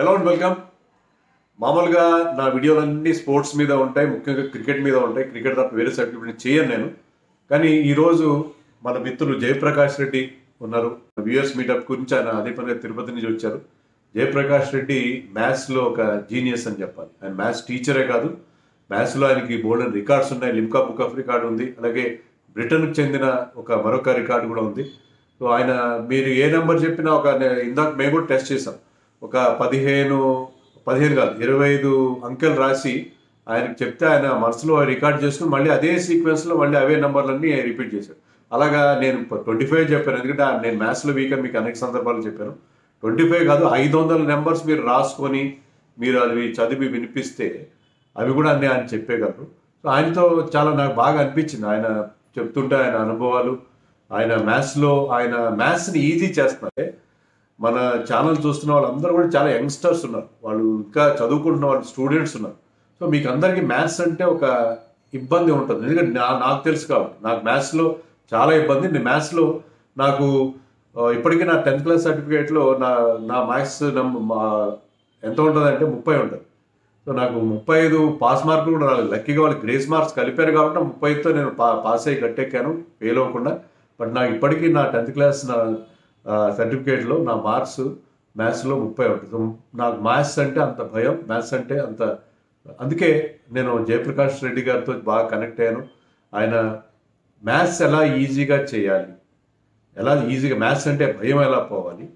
Hello and welcome మామూలుగా నా వీడియోలన్నీ స్పోర్ట్స్ మీద ఉంటాయి ముఖ్యంగా క్రికెట్ మీద ఉంటాయి. క్రికెట్ తప్ప వేరే సర్టిఫికేట్ చేయను నేను. కానీ ఈరోజు మన మిత్రులు జయప్రకాష్ రెడ్డి ఉన్నారు. వ్యూఎస్ మీటప్ గురించి ఆయన అదే పనిగా తిరుపతి నుంచి వచ్చారు. జయప్రకాష్ రెడ్డి మ్యాథ్స్లో ఒక జీనియస్ అని చెప్పాలి. ఆయన మ్యాథ్స్ టీచరే కాదు. మ్యాథ్స్లో ఆయనకి బోల్డెన్ రికార్డ్స్ ఉన్నాయి. లిమ్కా బుక్ ఆఫ్ రికార్డు ఉంది. అలాగే బ్రిటన్కు చెందిన ఒక మరొక రికార్డు కూడా ఉంది. సో ఆయన మీరు ఏ నెంబర్ చెప్పినా ఒక ఇందాక మేము కూడా టెస్ట్ చేసాం ఒక పదిహేను పదిహేను కాదు ఇరవై ఐదు అంకెలు రాసి ఆయనకి చెప్తే ఆయన మనసులో రికార్డ్ చేసుకుని మళ్ళీ అదే సీక్వెన్స్లో మళ్ళీ అవే నెంబర్లన్నీ రిపీట్ చేశారు అలాగా నేను ట్వంటీ ఫైవ్ చెప్పాను. ఎందుకంటే నేను మ్యాథ్స్లో వీక్ అని మీకు అనేక సందర్భాలు చెప్పాను. ట్వంటీ ఫైవ్ కాదు ఐదు వందల నెంబర్స్ మీరు రాసుకొని మీరు అవి చదివి వినిపిస్తే అవి కూడా అన్నీ ఆయన చెప్పేయగలరు సో ఆయనతో చాలా నాకు బాగా అనిపించింది. ఆయన చెప్తుంటే ఆయన అనుభవాలు ఆయన మ్యాథ్స్లో ఆయన మ్యాథ్స్ని ఈజీ చేస్తున్నారే మన ఛానల్ చూస్తున్న వాళ్ళందరూ కూడా చాలా యంగ్స్టర్స్ ఉన్నారు. వాళ్ళు ఇంకా చదువుకుంటున్న వాళ్ళు స్టూడెంట్స్ ఉన్నారు. సో మీకు అందరికీ మ్యాథ్స్ అంటే ఒక ఇబ్బంది ఉంటుంది. ఎందుకంటే నా నాకు తెలుసు కాబట్టి. నాకు మ్యాథ్స్లో చాలా ఇబ్బంది. నేను మ్యాథ్స్లో నాకు ఇప్పటికీ నా టెన్త్ క్లాస్ సర్టిఫికేట్లో నా నా మ్యాథ్స్ ఎంత ఉంటుంది అంటే ముప్పై ఉంటుంది. సో నాకు ముప్పై ఐదు పాస్ మార్కులు కూడా రాలేదు. లక్కీగా వాళ్ళు గ్రేస్ మార్క్స్ కలిపారు కాబట్టి ముప్పై ఐదుతో నేను పా పాస్ అయ్యి గట్టెక్కాను. ఫెయిల్ అవ్వకుండా. బట్ నాకు ఇప్పటికీ నా టెన్త్ క్లాస్ నా సర్టిఫికేట్లో నా మార్క్స్ మ్యాథ్స్లో ముప్పై ఉంటుంది సో నాకు మ్యాథ్స్ అంటే అంత భయం మ్యాథ్స్ అంటే అంత అందుకే నేను జయప్రకాష్ రెడ్డి గారితో బాగా కనెక్ట్ అయ్యాను. ఆయన మ్యాథ్స్ ఎలా ఈజీగా చేయాలి ఎలా ఈజీగా మ్యాథ్స్ అంటే భయం ఎలా పోవాలి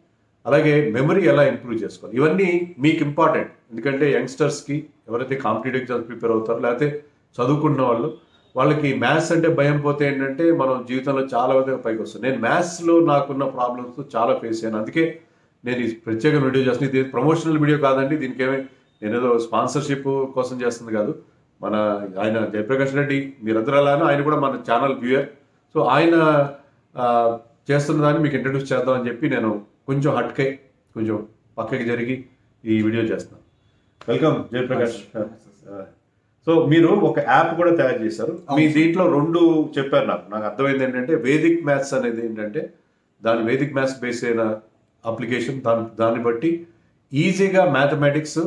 అలాగే మెమరీ ఎలా ఇంప్రూవ్ చేసుకోవాలి ఇవన్నీ మీకు ఇంపార్టెంట్ ఎందుకంటే యంగ్స్టర్స్కి ఎవరైతే కాంపిటేటివ్ ఎగ్జామ్స్ ప్రిపేర్ అవుతారో లేకపోతే చదువుకున్న వాళ్ళు వాళ్ళకి మ్యాథ్స్ అంటే భయం పోతే ఏంటంటే మనం జీవితంలో చాలా విధంగా పైకి వస్తాం. నేను మ్యాథ్స్లో నాకున్న ప్రాబ్లమ్స్ చాలా ఫేస్ అయ్యాను. అందుకే నేను ఈ ప్రత్యేక వీడియో చేస్తాను ఇది ప్రమోషనల్ వీడియో కాదండి. దీనికి ఏమి నేను ఏదో స్పాన్సర్షిప్ కోసం చేస్తుంది కాదు. మన ఆయన జయప్రకాష్ రెడ్డి మీరందరూ అలానే ఆయన కూడా మన ఛానల్ వ్యూయర్ సో ఆయన చేస్తున్న దాన్ని మీకు ఇంట్రడ్యూస్ చేద్దామని చెప్పి నేను కొంచెం హట్కై కొంచెం పక్కకి జరిగి ఈ వీడియో చేస్తున్నాను వెల్కమ్ జయప్రకాష్. సో మీరు ఒక యాప్ కూడా తయారు చేశారు. మీ దీంట్లో రెండు చెప్పారు నాకు. నాకు అర్థమైంది ఏంటంటే వేదిక్ మ్యాథ్స్ అనేది ఏంటంటే దాని వేదిక్ మ్యాథ్స్ బేస్ అయిన అప్లికేషన్ దాని దాన్ని బట్టి ఈజీగా మ్యాథమెటిక్స్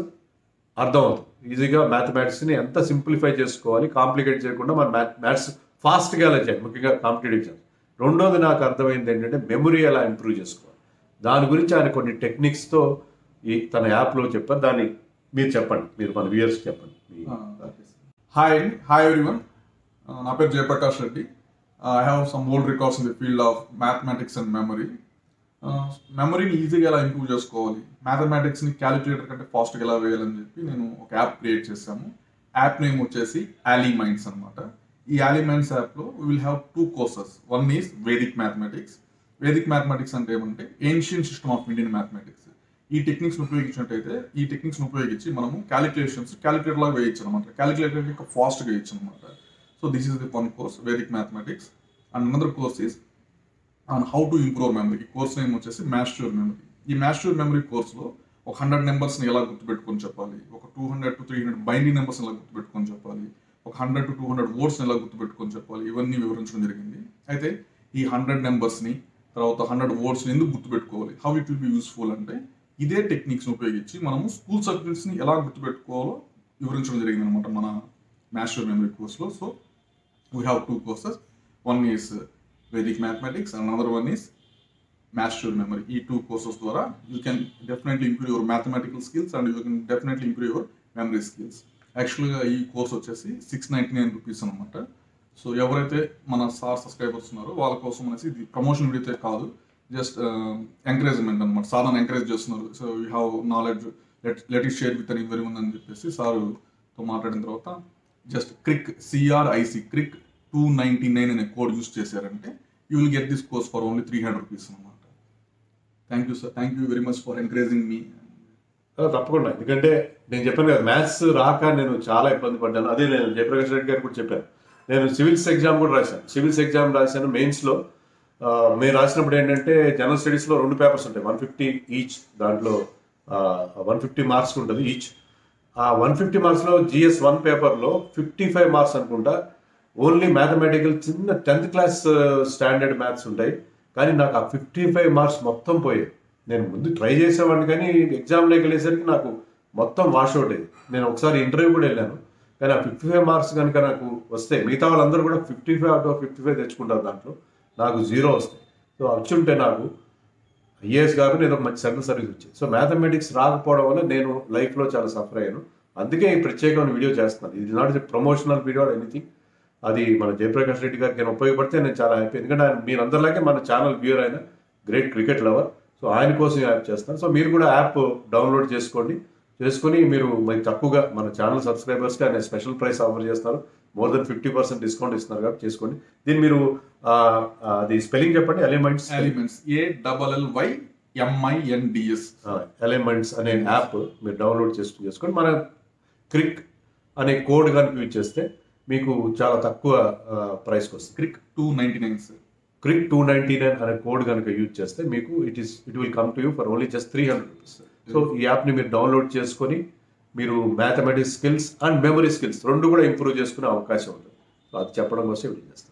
అర్థమవుతుంది ఈజీగా మ్యాథమెటిక్స్ని ఎంత సింప్లిఫై చేసుకోవాలి కాంప్లికేట్ చేయకుండా మన మ్యాథ్ మ్యాథ్స్ ఫాస్ట్గా ఎలా చేయాలి ముఖ్యంగా కాంపిటేటివ్ ఎగ్జామ్స్ రెండోది నాకు అర్థమైంది ఏంటంటే మెమరీ ఎలా ఇంప్రూవ్ చేసుకోవాలి. దాని గురించి ఆయన కొన్ని టెక్నిక్స్తో ఈ తన యాప్లో చెప్పారు. దాన్ని మీరు చెప్పండి. మీరు మన వ్యూయర్స్ చెప్పండి. హాయ్ అండి హాయ్ ఎవ్రీవన్ నా పేరు Jayaprakash Reddy. I have some old records in the field of mathematics and memory మెమరీని ఈజీగా ఎలా ఇంప్రూవ్ చేసుకోవాలి? మ్యాథమెటిక్స్ని క్యాలిక్యులేటర్ కంటే ఫాస్ట్గా ఎలా వేయాలని చెప్పి నేను ఒక యాప్ క్రియేట్ చేశాము. యాప్ నేమ్ వచ్చేసి యాలీ మైండ్స్ అనమాట ఈ యాలీ మైండ్స్ యాప్లో we will have two courses one is Vedic mathematics Vedic mathematics అంటే ఏమంటే ancient system of Indian mathematics ఈ టెక్నిక్స్ ఉపయోగించినట్టయితే ఈ టెక్నిక్స్ ఉపయోగించి మనము క్యాలిక్యులేషన్స్ క్యాలిక్యులేటర్ లాగా వేయచ్చు అనమాట క్యాలిక్యులేటర్ ఇంకా ఫాస్ట్గా వేయచ్చు అనమాట so this is the one course Vedic mathematics and another course is on how to improve memory ఈ కోర్స్ నేమ్ వచ్చేసి మ్యాస్ట్యూర్ మెమరీ ఈ మ్యాస్ట్యూర్ మెమరీ కోర్స్లో ఒక హండ్రెడ్ నెంబర్స్ని ఎలా గుర్తుపెట్టుకొని చెప్పాలి? ఒక two hundred to three hundred binding numbers ఎలా గుర్తుపెట్టుకొని చెప్పాలి? ఒక హండ్రెడ్ టు టూ హండ్రెడ్ వర్డ్స్ని ఎలా గుర్తుపెట్టుకొని చెప్పాలి? ఇవన్నీ వివరించడం జరిగింది. అయితే ఈ హండ్రెడ్ నెంబర్స్ని తర్వాత హండ్రెడ్ వర్డ్స్ని ఎందుకు గుర్తుపెట్టుకోవాలి? How it will be useful అంటే ఇదే టెక్నిక్స్ని ఉపయోగించి మనము స్కూల్ సబ్జెక్ట్స్ని ఎలా గుర్తుపెట్టుకోవాలో వివరించడం జరిగింది అనమాట మన మ్యాస్ట్యూర్ మెమరీ కోర్స్లో so we have two courses one is Vedic mathematics and another one is master memory ఈ టూ కోర్సెస్ ద్వారా you can definitely improve your mathematical skills and you can definitely improve your memory skills యాక్చువల్గా ఈ course వచ్చేసి six ninety nine rupees అనమాట so ఎవరైతే మన sir subscribers ఉన్నారో వాళ్ళ కోసం అనేసి ఇది ప్రమోషన్ వీడియో కాదు. జస్ట్ ఎంకరేజ్మెంట్ అనమాట సార్ నన్ను ఎంకరేజ్ చేస్తున్నారు. So you have knowledge let let it share with అని వెరీ అని చెప్పేసి సారుతో మాట్లాడిన తర్వాత just crick C R I C crick two ninety nine అనే కోడ్ యూస్ చేశారంటే you will get this course for only three hundred rupees అనమాట thank you sir thank you very much for encouraging me తప్పకుండా. ఎందుకంటే నేను చెప్పాను కదా maths రాక నేను చాలా ఇబ్బంది పడ్డాను. అదే నేను జయప్రకాష్ రెడ్డి గారు కూడా చెప్పాను నేను సివిల్స్ ఎగ్జామ్ కూడా రాశాను. సివిల్స్ ఎగ్జామ్ రాశాను మెయిన్స్లో మేము రాసినప్పుడు ఏంటంటే జనరల్ స్టడీస్లో రెండు పేపర్స్ ఉంటాయి. వన్ ఫిఫ్టీ ఈచ్ దాంట్లో వన్ ఫిఫ్టీ మార్క్స్ ఉంటుంది ఈచ్ ఆ వన్ ఫిఫ్టీ మార్క్స్లో జిఎస్ వన్ పేపర్లో ఫిఫ్టీ ఫైవ్ మార్క్స్ అనుకుంటా. ఓన్లీ మ్యాథమెటికల్ చిన్న టెన్త్ క్లాస్ స్టాండర్డ్ మ్యాథ్స్ ఉంటాయి. కానీ నాకు ఆ ఫిఫ్టీ ఫైవ్ మార్క్స్ మొత్తం పోయాయి. నేను ముందు ట్రై చేసేవాడిని కానీ ఎగ్జామ్లోకి వెళ్ళేసరికి నాకు మొత్తం వాష్ అవుట్ అయ్యింది నేను ఒకసారి ఇంటర్వ్యూ కూడా వెళ్ళాను. కానీ ఆ ఫిఫ్టీ ఫైవ్ మార్క్స్ కనుక నాకు వస్తే మిగతా వాళ్ళందరూ కూడా fifty five out of fifty five తెచ్చుకుంటారు దాంట్లో. నాకు జీరో వస్తాయి. సో వచ్చి ఉంటే నాకు ఐఏఎస్ కాబట్టి నేను ఒక మంచి సెంట్రల్ సర్వీస్ వచ్చాయి సో మ్యాథమెటిక్స్ రాకపోవడం వల్ల నేను లైఫ్లో చాలా సఫర్ అయ్యాను. అందుకే ఈ ప్రత్యేకమైన వీడియో చేస్తున్నాను. ఇది నాట్ ప్రమోషనల్ వీడియో ఎనీథింగ్. అది మన జయప్రకాష్ రెడ్డి గారికి నేను ఉపయోగపడితే నేను చాలా హ్యాపీ. ఎందుకంటే ఆయన మీరందరిలాగే మన ఛానల్ వ్యూర్ అయిన గ్రేట్ క్రికెట్ లవర్. సో ఆయన కోసం యాప్ చేస్తాను సో మీరు కూడా యాప్ డౌన్లోడ్ చేసుకోండి. చేసుకొని మీరు మరి తక్కువగా మన ఛానల్ సబ్స్క్రైబర్స్కి ఆయన స్పెషల్ ప్రైస్ ఆఫర్ చేస్తారు. More than fifty percent discount ఇస్తున్నారు కాబట్టి చేసుకోండి. దీన్ని మీరు అది స్పెల్లింగ్ చెప్పండి elements elements A double L Y M I N D S elements అనే యాప్ మీరు డౌన్లోడ్ చేసుకుని చేసుకోండి మన క్రిక్ అనే కోడ్ కనుక యూజ్ చేస్తే మీకు చాలా తక్కువ ప్రైస్కి వస్తుంది crick two ninety nine sir crick two ninety nine అనే కోడ్ కనుక యూజ్ చేస్తే మీకు it is it will come to you for only just three hundred rupees so ఈ యాప్ని మీరు డౌన్లోడ్ చేసుకొని మీరు mathematics skills and memory skills రెండు కూడా ఇంప్రూవ్ చేసుకునే అవకాశం ఉంటుంది సో అది చెప్పడం కోసం చేస్తాను